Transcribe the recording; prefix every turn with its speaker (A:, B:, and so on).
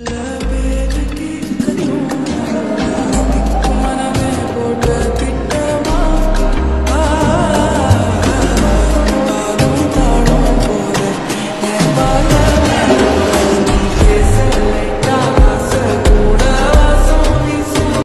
A: Love